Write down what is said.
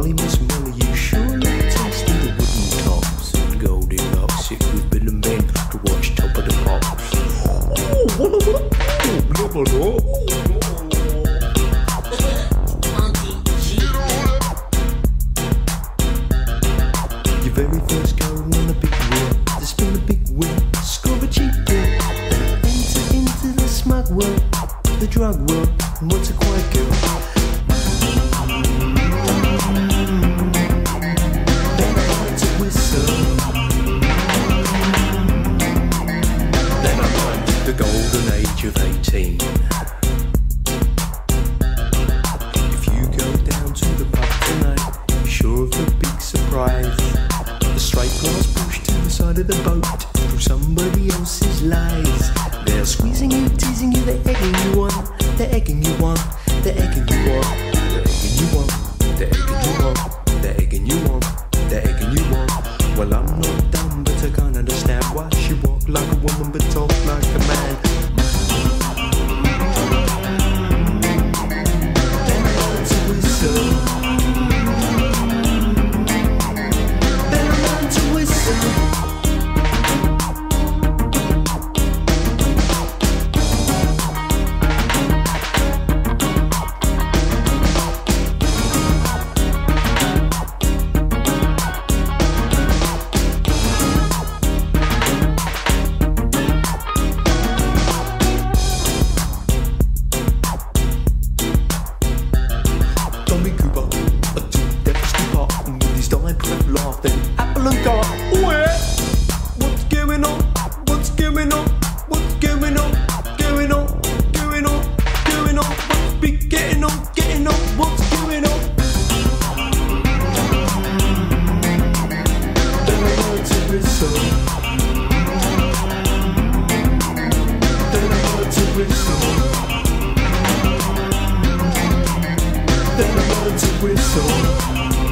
Golly, Miss Molly, you surely tasted the wooden tops and Goldilocks. Sit with Bill and Ben to watch Top of the Pops. Wheel, score a enter into the smug world, the drug world, what's a quiet girl? Surprise. The straight glass pushed to the side of the boat through somebody else's lies. They're squeezing you, teasing you, they're egging you on, they're egging you on, they're egging you on, they're egging you on, they're egging you on, they're egging you on, they're egging you on. Well, I'm not dumb, and car. Where? What's going on? What's going on? What's going on? Going on? Going on? Going on? What's be getting on? Getting on? What's going on? I learned to whistle. Then I learned to whistle. Then I learned to whistle.